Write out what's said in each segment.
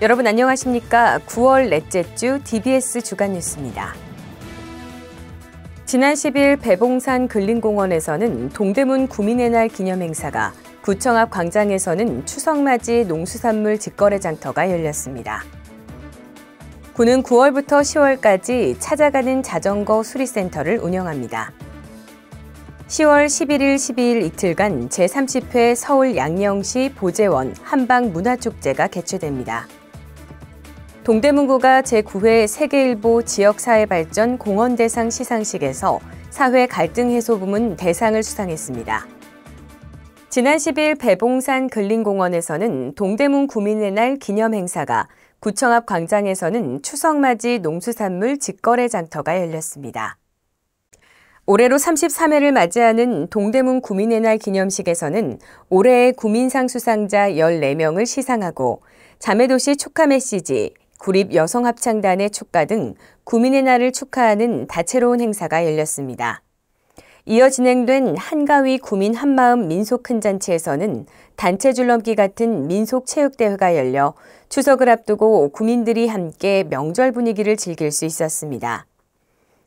여러분 안녕하십니까? 9월 넷째 주 DBS 주간 뉴스입니다. 지난 10일 배봉산 근린공원에서는 동대문 구민의 날 기념행사가 구청 앞 광장에서는 추석맞이 농수산물 직거래 장터가 열렸습니다. 구는 9월부터 10월까지 찾아가는 자전거 수리센터를 운영합니다. 10월 11일, 12일 이틀간 제30회 서울 양령시 보재원 한방 문화축제가 개최됩니다. 동대문구가 제9회 세계일보 지역사회발전 공헌대상 시상식에서 사회 갈등 해소 부문 대상을 수상했습니다. 지난 10일 배봉산 근린공원에서는 동대문 구민의 날 기념 행사가 구청 앞 광장에서는 추석맞이 농수산물 직거래 장터가 열렸습니다. 올해로 33회를 맞이하는 동대문 구민의 날 기념식에서는 올해의 구민상 수상자 14명을 시상하고 자매도시 축하 메시지, 구립 여성합창단의 축가 등 구민의 날을 축하하는 다채로운 행사가 열렸습니다. 이어 진행된 한가위 구민 한마음 민속 큰잔치에서는 단체 줄넘기 같은 민속 체육대회가 열려 추석을 앞두고 구민들이 함께 명절 분위기를 즐길 수 있었습니다.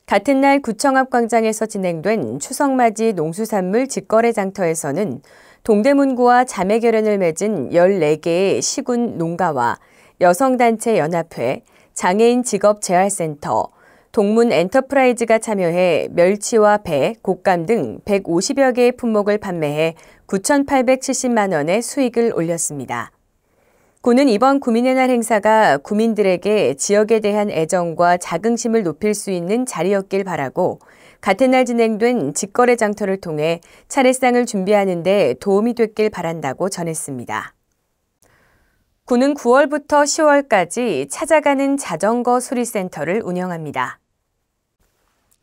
같은 날 구청 앞 광장에서 진행된 추석맞이 농수산물 직거래 장터에서는 동대문구와 자매결연을 맺은 14개의 시군 농가와 여성단체 연합회, 장애인 직업 재활센터, 동문 엔터프라이즈가 참여해 멸치와 배, 곶감 등 150여 개의 품목을 판매해 9,870만 원의 수익을 올렸습니다. 군은 이번 구민의 날 행사가 구민들에게 지역에 대한 애정과 자긍심을 높일 수 있는 자리였길 바라고 같은 날 진행된 직거래 장터를 통해 차례상을 준비하는 데 도움이 됐길 바란다고 전했습니다. 군은 9월부터 10월까지 찾아가는 자전거 수리센터를 운영합니다.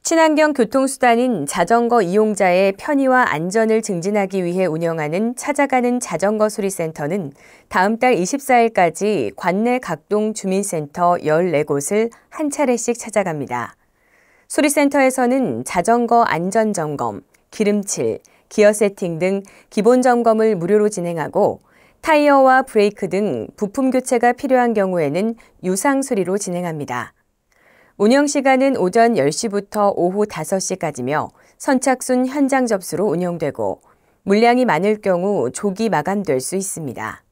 친환경 교통수단인 자전거 이용자의 편의와 안전을 증진하기 위해 운영하는 찾아가는 자전거 수리센터는 다음 달 24일까지 관내 각동 주민센터 14곳을 한 차례씩 찾아갑니다. 수리센터에서는 자전거 안전점검, 기름칠, 기어 세팅 등 기본 점검을 무료로 진행하고 타이어와 브레이크 등 부품 교체가 필요한 경우에는 유상 수리로 진행합니다. 운영 시간은 오전 10시부터 오후 5시까지며 선착순 현장 접수로 운영되고 물량이 많을 경우 조기 마감될 수 있습니다.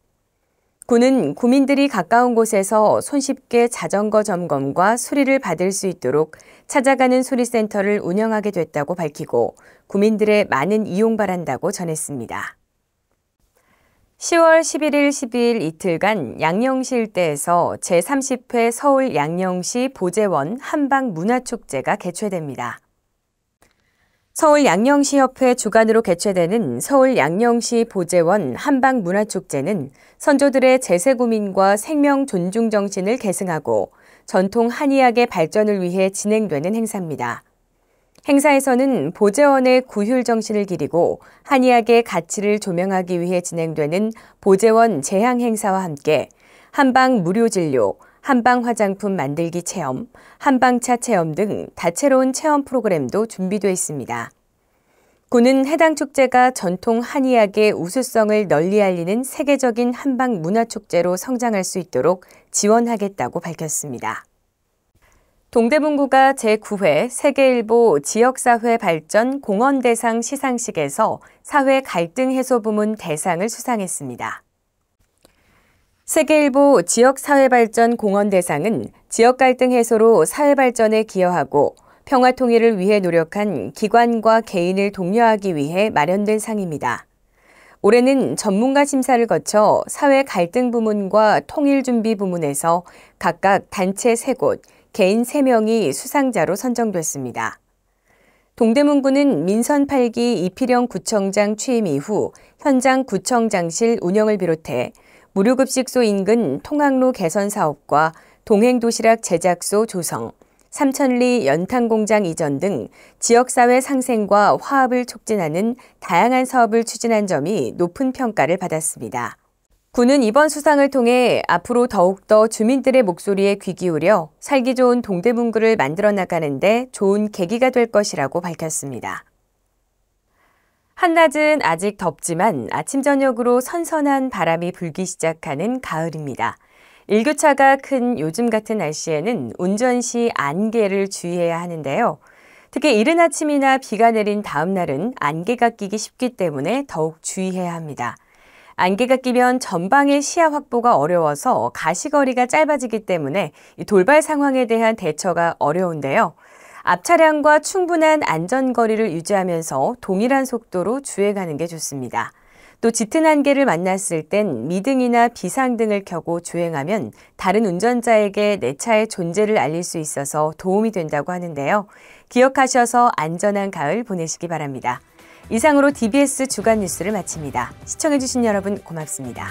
군은 구민들이 가까운 곳에서 손쉽게 자전거 점검과 수리를 받을 수 있도록 찾아가는 수리센터를 운영하게 됐다고 밝히고 구민들의 많은 이용 바란다고 전했습니다. 10월 11일, 12일 이틀간 양령시 일대에서 제30회 서울 양령시 보재원 한방 문화축제가 개최됩니다. 서울 양령시협회 주관으로 개최되는 서울 양령시 보재원 한방 문화축제는 선조들의 제세구민과 생명 존중 정신을 계승하고 전통 한의학의 발전을 위해 진행되는 행사입니다. 행사에서는 보재원의 구휼 정신을 기리고 한의학의 가치를 조명하기 위해 진행되는 보재원 재향 행사와 함께 한방 무료 진료, 한방 화장품 만들기 체험, 한방차 체험 등 다채로운 체험 프로그램도 준비되어 있습니다. 군은 해당 축제가 전통 한의학의 우수성을 널리 알리는 세계적인 한방 문화축제로 성장할 수 있도록 지원하겠다고 밝혔습니다. 동대문구가 제9회 세계일보 지역사회 발전 공헌대상 시상식에서 사회 갈등 해소 부문 대상을 수상했습니다. 세계일보 지역사회발전 공헌대상은 지역 갈등 해소로 사회 발전에 기여하고 평화 통일을 위해 노력한 기관과 개인을 독려하기 위해 마련된 상입니다. 올해는 전문가 심사를 거쳐 사회 갈등 부문과 통일 준비 부문에서 각각 단체 3곳, 개인 3명이 수상자로 선정됐습니다. 동대문구는 민선 8기 이필영 구청장 취임 이후 현장 구청장실 운영을 비롯해 무료급식소 인근 통학로 개선 사업과 동행도시락 제작소 조성, 삼천리 연탄공장 이전 등 지역사회 상생과 화합을 촉진하는 다양한 사업을 추진한 점이 높은 평가를 받았습니다. 군은 이번 수상을 통해 앞으로 더욱더 주민들의 목소리에 귀 기울여 살기 좋은 동대문구를 만들어 나가는데 좋은 계기가 될 것이라고 밝혔습니다. 한낮은 아직 덥지만 아침 저녁으로 선선한 바람이 불기 시작하는 가을입니다. 일교차가 큰 요즘 같은 날씨에는 운전 시 안개를 주의해야 하는데요. 특히 이른 아침이나 비가 내린 다음 날은 안개가 끼기 쉽기 때문에 더욱 주의해야 합니다. 안개가 끼면 전방의 시야 확보가 어려워서 가시거리가 짧아지기 때문에 돌발 상황에 대한 대처가 어려운데요. 앞 차량과 충분한 안전거리를 유지하면서 동일한 속도로 주행하는 게 좋습니다. 또 짙은 안개를 만났을 땐 미등이나 비상등을 켜고 주행하면 다른 운전자에게 내 차의 존재를 알릴 수 있어서 도움이 된다고 하는데요. 기억하셔서 안전한 가을 보내시기 바랍니다. 이상으로 DBS 주간 뉴스를 마칩니다. 시청해주신 여러분 고맙습니다.